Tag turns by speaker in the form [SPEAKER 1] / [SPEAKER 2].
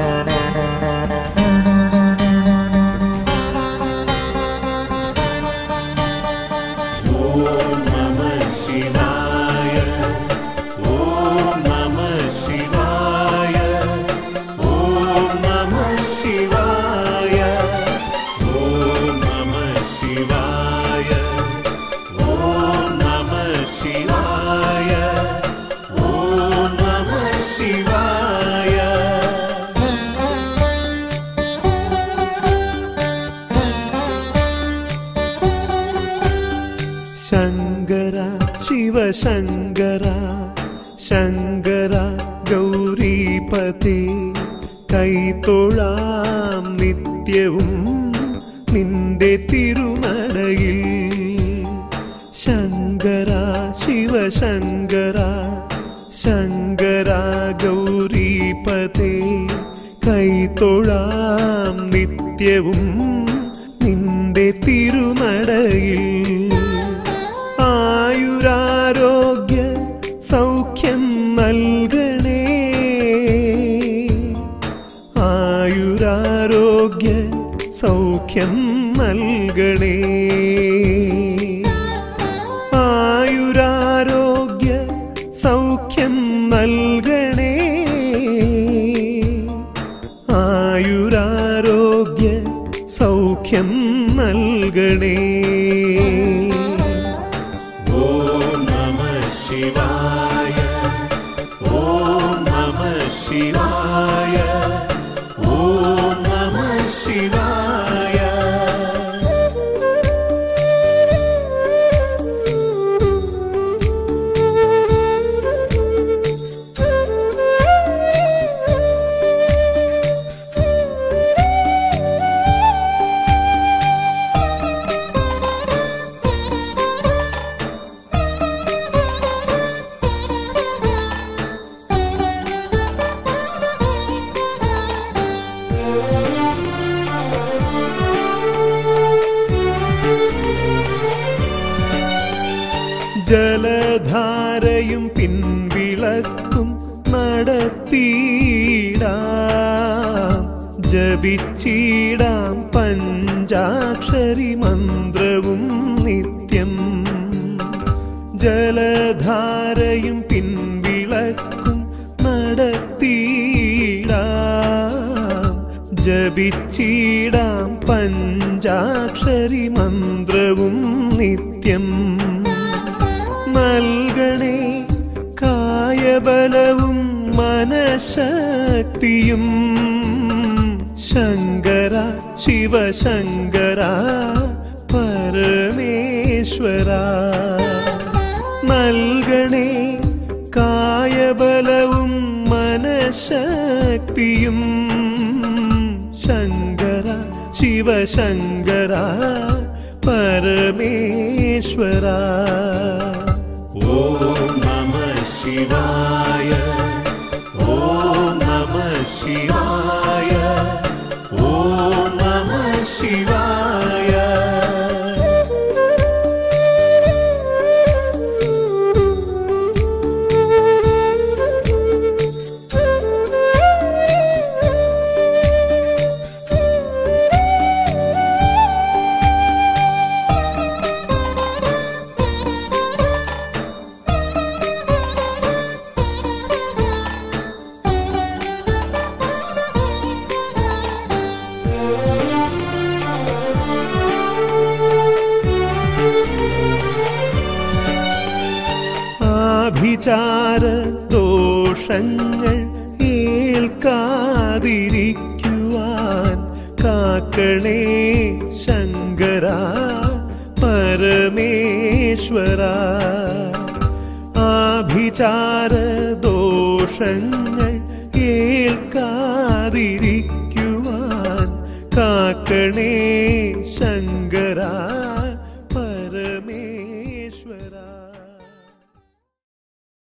[SPEAKER 1] ॐ नमः शिवाय ശങ്കര ശിവശങ്കര ശങ്കര ഗൗരീപതി. കൈത്തൊഴാം നിത്യവും നിന്റെ തിരുനടയിൽ. ശങ്കര ശിവശങ്കര ശങ്കര ഗൗരീപതി. കൈത്തൊഴാം നിത്യവും നിന്റെ തിരുനടയിൽ. സൗഖ്യം നൽകണേ. ആയുരാരോഗ്യ സൗഖ്യം നൽകണേ. ആയുരാരോഗ്യ സൗഖ്യം നൽകണേ. ആയുരാരോഗ്യ സൗഖ്യം നൽകണേ. ജലധാരയും പിൻവിളക്കും നടത്തിയിടാം. ജപിച്ചിടാം പഞ്ചാക്ഷരി മന്ത്രവും നിത്യം. ജലധാരയും പിൻവിളക്കും നടത്തിയിടാം. ജപിച്ചിടാം പഞ്ചാക്ഷരി മന്ത്രവും നിത്യം. നൽകണേ കായബലവും മനശക്തിയും. ശങ്കര ശിവശങ്കര പരമേശ്വര. നൽകണേ കായബലവും മനശക്തിയും. ശങ്കര ശിവശങ്കര പരമേശ്വര.
[SPEAKER 2] Shiva.
[SPEAKER 1] ആഭിചാര ദോഷങ്ങൾ ഏൽക്കാതിരിക്കുവാൻ കാക്കണേ ശങ്കര പരമേശ്വര. ആഭിചാര ദോഷങ്ങൾ ഏൽക്കാതിരിക്കുവാൻ കാക്കണേ ശങ്കര.